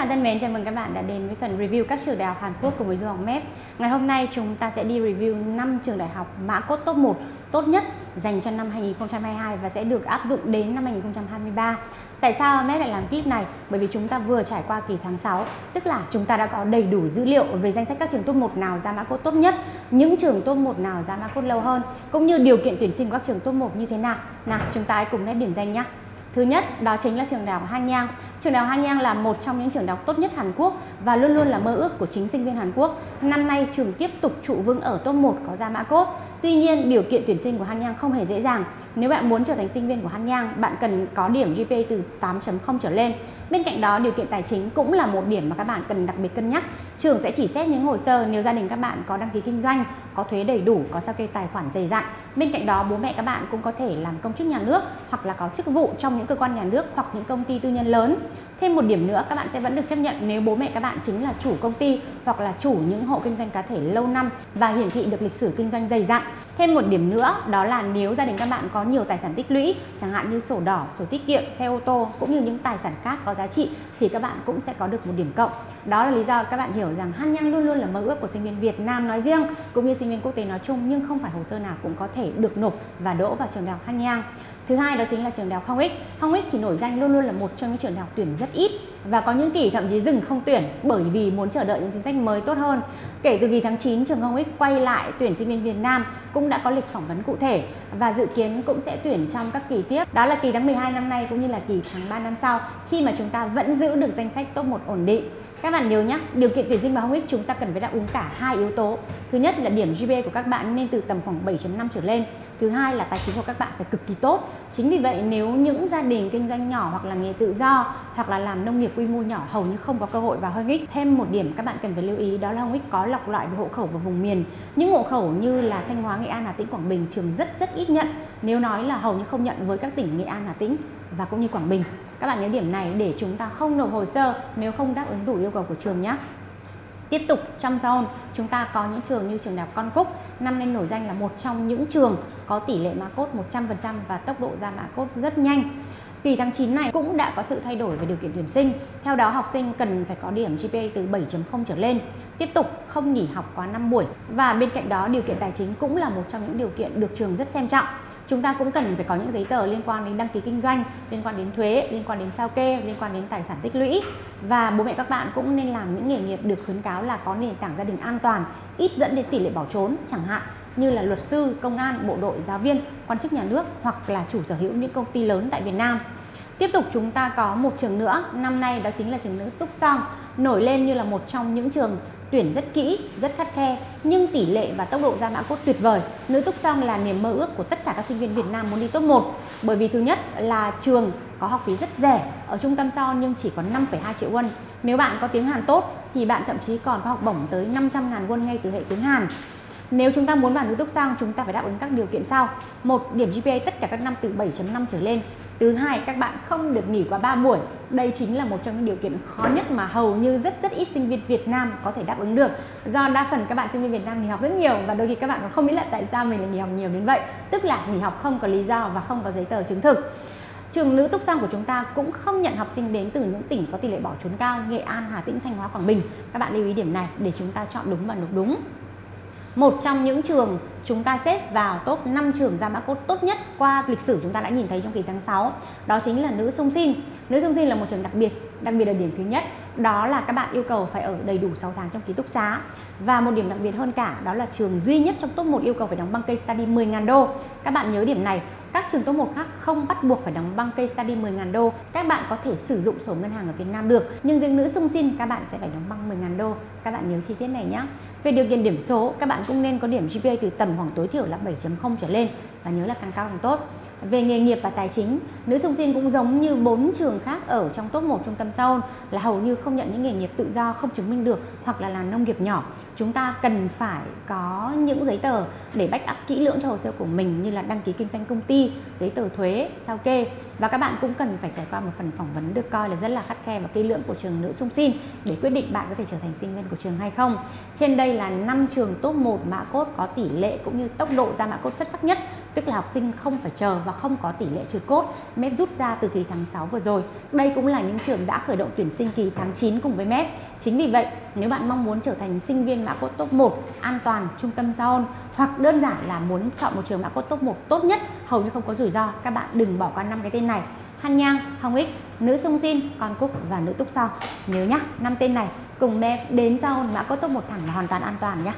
bạn thân mến, chào mừng các bạn đã đến với phần review các trường đại học Hàn Quốc của với Du học Mép. Ngày hôm nay chúng ta sẽ đi review 5 trường đại học mã cốt top 1 tốt nhất dành cho năm 2022 và sẽ được áp dụng đến năm 2023. Tại sao Mép lại làm clip này? Bởi vì chúng ta vừa trải qua kỳ tháng 6, tức là chúng ta đã có đầy đủ dữ liệu về danh sách các trường top 1 nào ra mã cốt tốt nhất, những trường top 1 nào ra mã cốt lâu hơn, cũng như điều kiện tuyển sinh của các trường top 1 như thế nào. Nào, chúng ta hãy cùng Mép điểm danh nhé. Thứ nhất, đó chính là trường đại học Hanyang. Trường đại học Hanyang là một trong những trường đại học tốt nhất Hàn Quốc và luôn luôn là mơ ước của chính sinh viên Hàn Quốc. Năm nay trường tiếp tục trụ vững ở top 1 có ra mã cốt. Tuy nhiên, điều kiện tuyển sinh của Hanyang không hề dễ dàng. Nếu bạn muốn trở thành sinh viên của Hanyang, bạn cần có điểm GPA từ 8.0 trở lên. Bên cạnh đó, điều kiện tài chính cũng là một điểm mà các bạn cần đặc biệt cân nhắc. Trường sẽ chỉ xét những hồ sơ nếu gia đình các bạn có đăng ký kinh doanh, có thuế đầy đủ, có sao kê tài khoản dày dặn. Bên cạnh đó, bố mẹ các bạn cũng có thể làm công chức nhà nước hoặc là có chức vụ trong những cơ quan nhà nước hoặc những công ty tư nhân lớn. Thêm một điểm nữa, các bạn sẽ vẫn được chấp nhận nếu bố mẹ các bạn chính là chủ công ty hoặc là chủ những hộ kinh doanh cá thể lâu năm và hiển thị được lịch sử kinh doanh dày dặn. Thêm một điểm nữa đó là nếu gia đình các bạn có nhiều tài sản tích lũy, chẳng hạn như sổ đỏ, sổ tiết kiệm, xe ô tô cũng như những tài sản khác có giá trị thì các bạn cũng sẽ có được một điểm cộng. Đó là lý do các bạn hiểu rằng Han Nhang luôn luôn là mơ ước của sinh viên Việt Nam nói riêng, cũng như sinh viên quốc tế nói chung, nhưng không phải hồ sơ nào cũng có thể được nộp và đỗ vào trường đại học Han Nhang. Thứ hai đó chính là trường đại học Hong Ích. Hong Ích thì nổi danh luôn luôn là một trong những trường đại học tuyển rất ít và có những kỳ thậm chí dừng không tuyển bởi vì muốn chờ đợi những chính sách mới tốt hơn. Kể từ kỳ tháng 9 trường Hong Ích quay lại tuyển sinh viên Việt Nam cũng đã có lịch phỏng vấn cụ thể và dự kiến cũng sẽ tuyển trong các kỳ tiếp. Đó là kỳ tháng 12 năm nay cũng như là kỳ tháng 3 năm sau, khi mà chúng ta vẫn giữ được danh sách top 1 ổn định. Các bạn nhớ nhé, điều kiện tuyển sinh vào Hong Ích chúng ta cần phải đáp ứng cả hai yếu tố. Thứ nhất là điểm GPA của các bạn nên từ tầm khoảng 7.5 trở lên. Thứ hai là tài chính của các bạn phải cực kỳ tốt. Chính vì vậy nếu những gia đình kinh doanh nhỏ hoặc là nghề tự do hoặc là làm nông nghiệp quy mô nhỏ hầu như không có cơ hội vào Hong Thêm một điểm các bạn cần phải lưu ý đó là Hong có lọc loại về hộ khẩu và vùng miền. Những hộ khẩu như là Thanh Hóa, Nghệ An, Hà Tĩnh, Quảng Bình trường rất rất ít nhận. Nếu nói là hầu như không nhận với các tỉnh Nghệ An, Hà Tĩnh và cũng như Quảng Bình. Các bạn nhớ điểm này để chúng ta không nộp hồ sơ nếu không đáp ứng đủ yêu cầu của trường nhé. Tiếp tục trong zone, chúng ta có những trường như trường đại học Con Cúc, năm nay nổi danh là một trong những trường có tỷ lệ mã cốt 100% và tốc độ ra mã cốt rất nhanh. Kỳ tháng 9 này cũng đã có sự thay đổi về điều kiện tuyển sinh. Theo đó học sinh cần phải có điểm GPA từ 7.0 trở lên, tiếp tục không nghỉ học quá 5 buổi và bên cạnh đó điều kiện tài chính cũng là một trong những điều kiện được trường rất xem trọng chúng ta cũng cần phải có những giấy tờ liên quan đến đăng ký kinh doanh liên quan đến thuế liên quan đến sao kê liên quan đến tài sản tích lũy và bố mẹ các bạn cũng nên làm những nghề nghiệp được khuyến cáo là có nền tảng gia đình an toàn ít dẫn đến tỷ lệ bỏ trốn chẳng hạn như là luật sư, công an, bộ đội, giáo viên, quan chức nhà nước hoặc là chủ sở hữu những công ty lớn tại Việt Nam. Tiếp tục chúng ta có một trường nữa, năm nay đó chính là trường nữ Túc Song, nổi lên như là một trong những trường tuyển rất kỹ, rất khắt khe nhưng tỷ lệ và tốc độ ra mã cốt tuyệt vời. Nữ túc song là niềm mơ ước của tất cả các sinh viên Việt Nam muốn đi top 1 bởi vì thứ nhất là trường có học phí rất rẻ ở trung tâm so nhưng chỉ có 5,2 triệu won. Nếu bạn có tiếng Hàn tốt thì bạn thậm chí còn có học bổng tới 500 ngàn won ngay từ hệ tiếng Hàn. Nếu chúng ta muốn vào nữ túc sang chúng ta phải đáp ứng các điều kiện sau. Một điểm GPA tất cả các năm từ 7.5 trở lên. Thứ hai, các bạn không được nghỉ quá 3 buổi. Đây chính là một trong những điều kiện khó nhất mà hầu như rất rất ít sinh viên Việt Nam có thể đáp ứng được. Do đa phần các bạn sinh viên Việt Nam nghỉ học rất nhiều và đôi khi các bạn còn không biết là tại sao mình lại nghỉ học nhiều đến vậy. Tức là nghỉ học không có lý do và không có giấy tờ chứng thực. Trường nữ túc sang của chúng ta cũng không nhận học sinh đến từ những tỉnh có tỷ lệ bỏ trốn cao, Nghệ An, Hà Tĩnh, Thanh Hóa, Quảng Bình. Các bạn lưu ý điểm này để chúng ta chọn đúng và nộp đúng một trong những trường chúng ta xếp vào top 5 trường ra mã cốt tốt nhất qua lịch sử chúng ta đã nhìn thấy trong kỳ tháng 6 đó chính là nữ sung sinh. Nữ sung sinh là một trường đặc biệt đặc biệt là điểm thứ nhất. Đó là các bạn yêu cầu phải ở đầy đủ 6 tháng trong ký túc xá. Và một điểm đặc biệt hơn cả, đó là trường duy nhất trong top 1 yêu cầu phải đóng băng case study 10.000 đô. Các bạn nhớ điểm này các trường top 1 khác không bắt buộc phải đóng băng case study 10.000 đô. Các bạn có thể sử dụng sổ ngân hàng ở Việt Nam được, nhưng riêng nữ sung sinh các bạn sẽ phải đóng băng 10.000 đô. Các bạn nhớ chi tiết này nhé. Về điều kiện điểm số, các bạn cũng nên có điểm GPA từ tầm khoảng tối thiểu là 7.0 trở lên và nhớ là càng cao càng tốt. Về nghề nghiệp và tài chính, nữ song sinh cũng giống như bốn trường khác ở trong top 1 trung tâm Seoul là hầu như không nhận những nghề nghiệp tự do không chứng minh được hoặc là làm nông nghiệp nhỏ. Chúng ta cần phải có những giấy tờ để bách up kỹ lưỡng cho hồ sơ của mình như là đăng ký kinh doanh công ty, giấy tờ thuế, sao kê và các bạn cũng cần phải trải qua một phần phỏng vấn được coi là rất là khắt khe và kỹ lưỡng của trường nữ sung xin để quyết định bạn có thể trở thành sinh viên của trường hay không. Trên đây là 5 trường top 1 mã cốt có tỷ lệ cũng như tốc độ ra mã cốt xuất sắc nhất tức là học sinh không phải chờ và không có tỷ lệ trượt cốt MEP rút ra từ kỳ tháng 6 vừa rồi. Đây cũng là những trường đã khởi động tuyển sinh kỳ tháng 9 cùng với MEP. Chính vì vậy, nếu bạn mong muốn trở thành sinh viên mã cốt top 1 an toàn, trung tâm giao hoặc đơn giản là muốn chọn một trường mã cốt top 1 tốt nhất, hầu như không có rủi ro, các bạn đừng bỏ qua năm cái tên này. Han Nhang, Hồng Ích, Nữ Sung Jin, Con Cúc và Nữ Túc Sau. Nhớ nhá, năm tên này cùng MEP đến giao mã cốt top 1 thẳng là hoàn toàn an toàn nhé.